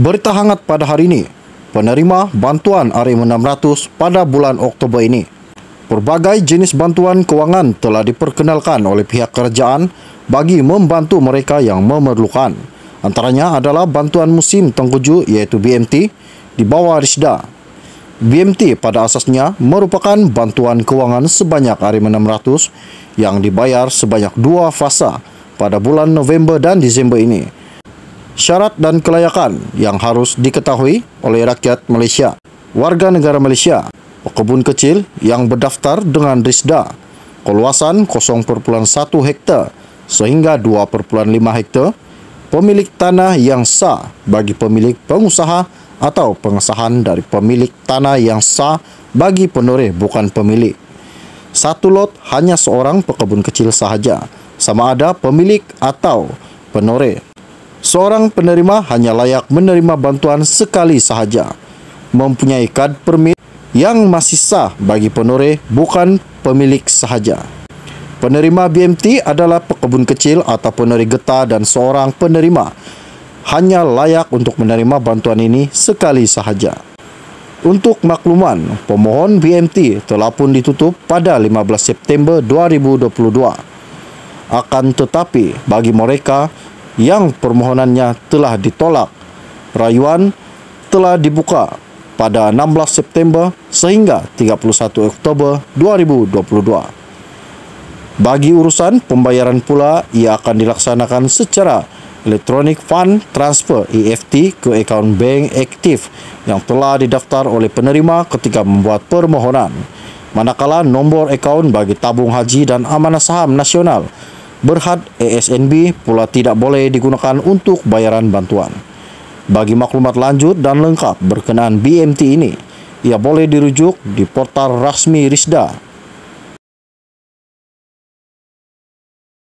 Berita hangat pada hari ini, penerima bantuan RM600 pada bulan Oktober ini. Pelbagai jenis bantuan kewangan telah diperkenalkan oleh pihak kerajaan bagi membantu mereka yang memerlukan. Antaranya adalah bantuan musim tengkuju iaitu BMT di bawah RISDA. BMT pada asasnya merupakan bantuan kewangan sebanyak RM600 yang dibayar sebanyak dua fasa pada bulan November dan Disember ini syarat dan kelayakan yang harus diketahui oleh rakyat Malaysia. Warga negara Malaysia, pekebun kecil yang berdaftar dengan RISDA, keluasan 0.1 hektar sehingga 2.5 hektar, pemilik tanah yang sah bagi pemilik pengusaha atau pengesahan dari pemilik tanah yang sah bagi penoreh bukan pemilik. Satu lot hanya seorang pekebun kecil sahaja, sama ada pemilik atau penoreh seorang penerima hanya layak menerima bantuan sekali sahaja. Mempunyai kad permit yang masih sah bagi penoreh bukan pemilik sahaja. Penerima BMT adalah pekebun kecil atau penoreh getah dan seorang penerima hanya layak untuk menerima bantuan ini sekali sahaja. Untuk makluman, pemohon BMT telah pun ditutup pada 15 September 2022. Akan tetapi, bagi mereka yang permohonannya telah ditolak. Rayuan telah dibuka pada 16 September sehingga 31 Oktober 2022. Bagi urusan pembayaran pula, ia akan dilaksanakan secara Electronic Fund Transfer EFT ke akaun bank aktif yang telah didaftar oleh penerima ketika membuat permohonan. Manakala nombor akaun bagi tabung haji dan amanah saham nasional Berhad ASNB pula tidak boleh digunakan untuk bayaran bantuan. Bagi maklumat lanjut dan lengkap berkenaan BMT ini, ia boleh dirujuk di portal rasmi RISDA